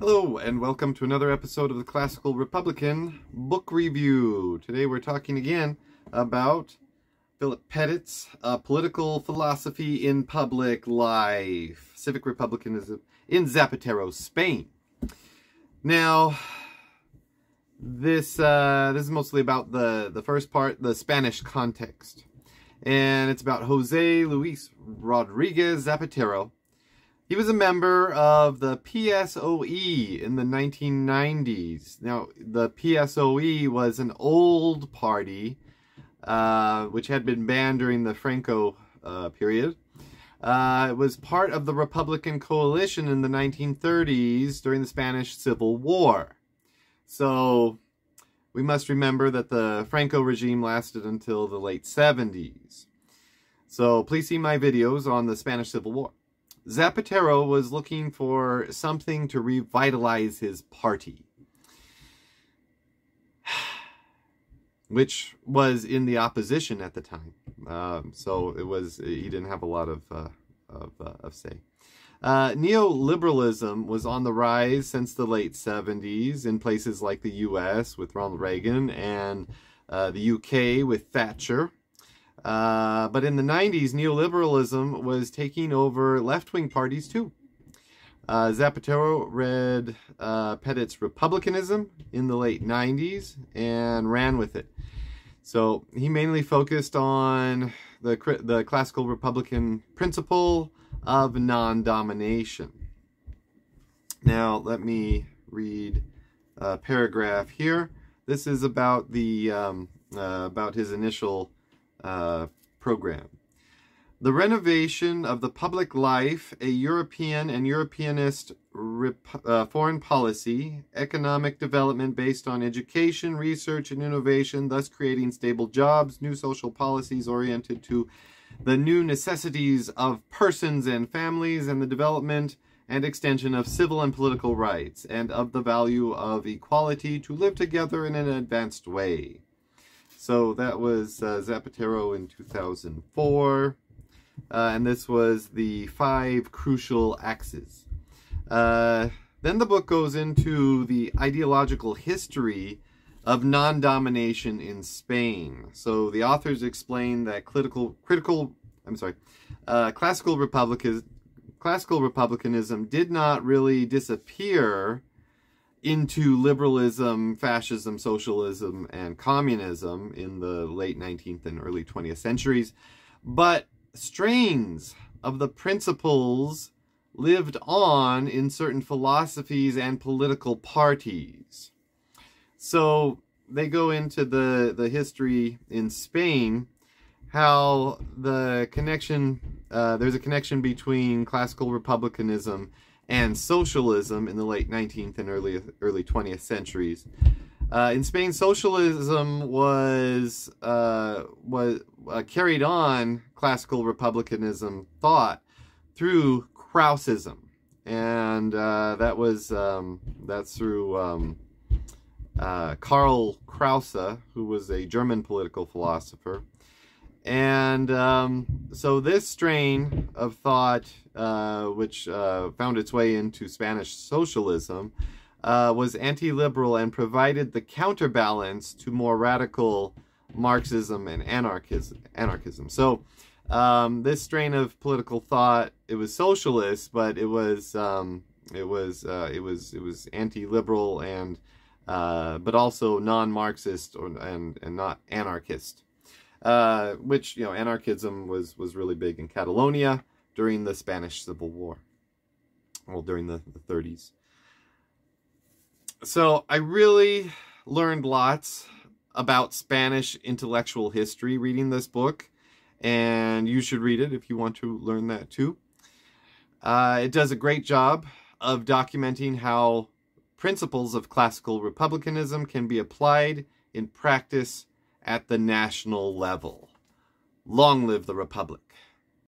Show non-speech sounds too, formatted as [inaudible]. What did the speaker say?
Hello, and welcome to another episode of the Classical Republican Book Review. Today we're talking again about Philip Pettit's uh, Political Philosophy in Public Life, Civic Republicanism in Zapatero, Spain. Now, this uh, this is mostly about the, the first part, the Spanish context. And it's about Jose Luis Rodriguez Zapatero, he was a member of the PSOE in the 1990s. Now, the PSOE was an old party uh, which had been banned during the Franco uh, period. Uh, it was part of the Republican coalition in the 1930s during the Spanish Civil War. So, we must remember that the Franco regime lasted until the late 70s. So, please see my videos on the Spanish Civil War. Zapatero was looking for something to revitalize his party, [sighs] which was in the opposition at the time. Um, so it was he didn't have a lot of uh, of, uh, of say. Uh, neoliberalism was on the rise since the late 70s in places like the U.S. with Ronald Reagan and uh, the U.K. with Thatcher. Uh, but in the 90s, neoliberalism was taking over left-wing parties too. Uh, Zapatero read uh, Pettit's Republicanism in the late 90s and ran with it. So he mainly focused on the, the classical Republican principle of non-domination. Now, let me read a paragraph here. This is about the um, uh, about his initial uh, program. The renovation of the public life, a European and Europeanist uh, foreign policy, economic development based on education, research, and innovation, thus creating stable jobs, new social policies oriented to the new necessities of persons and families, and the development and extension of civil and political rights, and of the value of equality to live together in an advanced way. So that was uh, Zapatero in 2004. Uh, and this was the five crucial axes. Uh, then the book goes into the ideological history of non-domination in Spain. So the authors explain that critical, critical, I'm sorry, uh, classical republicanism, classical republicanism did not really disappear into liberalism, fascism, socialism, and communism in the late 19th and early 20th centuries. But strains of the principles lived on in certain philosophies and political parties. So they go into the, the history in Spain, how the connection, uh, there's a connection between classical republicanism and socialism in the late 19th and early early 20th centuries. Uh, in Spain, socialism was uh, was uh, carried on classical republicanism thought through Krausism, and uh, that was um, that's through um, uh, Karl Krause, who was a German political philosopher. And um, so this strain of thought, uh, which uh, found its way into Spanish socialism, uh, was anti-liberal and provided the counterbalance to more radical Marxism and anarchism. anarchism. So um, this strain of political thought, it was socialist, but it was um, it was uh, it was it was anti-liberal and uh, but also non-Marxist or and and not anarchist. Uh, which, you know, anarchism was, was really big in Catalonia during the Spanish Civil War. Well, during the, the 30s. So I really learned lots about Spanish intellectual history reading this book. And you should read it if you want to learn that too. Uh, it does a great job of documenting how principles of classical republicanism can be applied in practice at the national level. Long live the Republic.